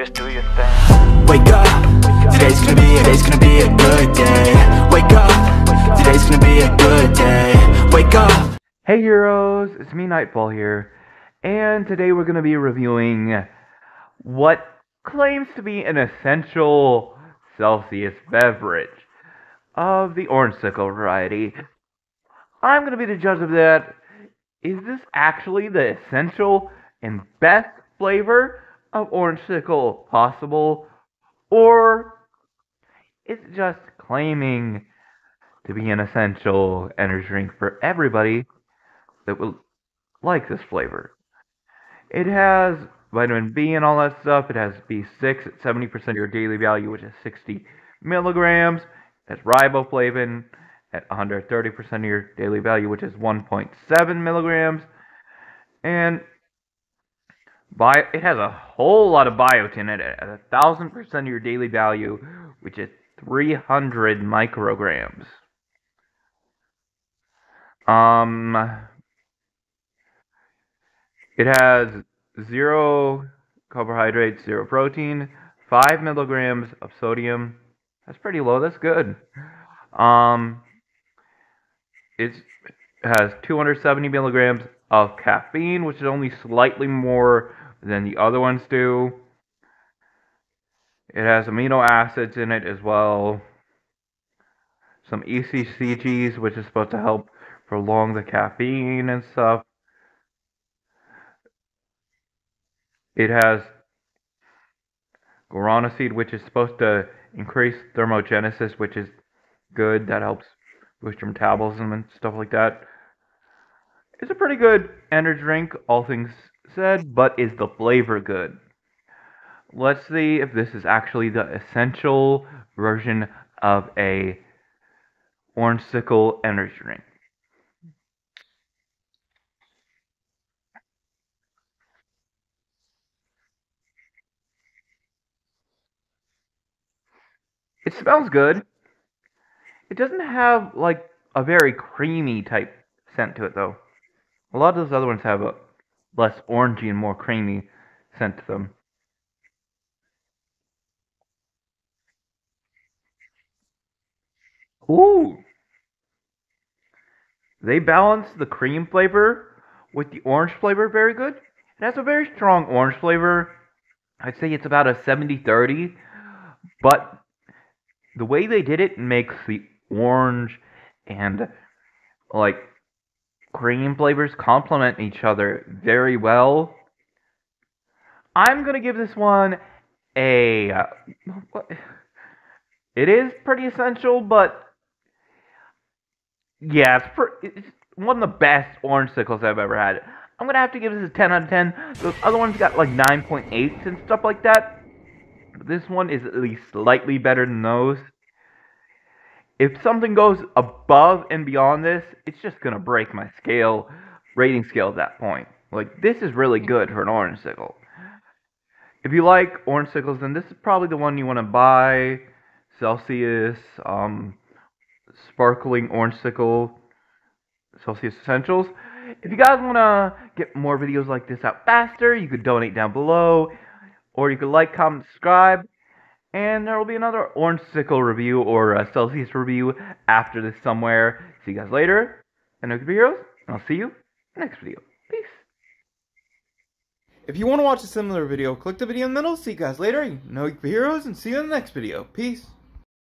Just do your thing. Wake up, today's gonna be, today's gonna be a good day. Wake up, today's gonna be a good day. Wake up. Hey heroes, it's me Nightfall here, and today we're going to be reviewing what claims to be an essential Celsius beverage of the Orangesicle variety. I'm going to be the judge of that. Is this actually the essential and best flavor of Orangesicle possible, or is it just claiming to be an essential energy drink for everybody that will like this flavor? It has vitamin B and all that stuff. It has B6 at 70% of your daily value, which is 60 milligrams. It has riboflavin at 130% of your daily value, which is 1.7 milligrams. And Bio, it has a whole lot of biotin in it at a thousand percent of your daily value, which is 300 micrograms. Um, it has zero carbohydrates, zero protein, five milligrams of sodium. That's pretty low. That's good. Um, it has 270 milligrams of caffeine, which is only slightly more than the other ones do. It has amino acids in it as well. Some ECCGs, which is supposed to help prolong the caffeine and stuff. It has guarana seed, which is supposed to increase thermogenesis, which is good. That helps boost your metabolism and stuff like that. It's a pretty good energy drink, all things said, but is the flavor good? Let's see if this is actually the essential version of a Orangesicle energy drink. It smells good. It doesn't have like a very creamy type scent to it though. A lot of those other ones have a less orangey and more creamy scent to them. Ooh! They balance the cream flavor with the orange flavor very good. It has a very strong orange flavor. I'd say it's about a 70 30, but the way they did it makes the orange and like cream flavors complement each other very well. I'm gonna give this one a. It is pretty essential, but yeah, it's, it's one of the best Orangesicles I've ever had. I'm gonna have to give this a 10 out of 10. Those other ones got like 9.8s and stuff like that. But this one is at least slightly better than those if something goes above and beyond this, it's just gonna break my scale rating scale at that point. Like this is really good for an Orangesicle. If you like Orangesicles, then this is probably the one you want to buy. Celsius, um, sparkling Orangesicle, Celsius Essentials. If you guys want to get more videos like this out faster, you could donate down below, or you could like, comment, subscribe. And there will be another Orange Sickle review or a Celsius review after this somewhere. See you guys later. And no heroes, and I'll see you next video. Peace. If you want to watch a similar video, click the video in the middle. See you guys later. No heroes, and see you in the next video. Peace.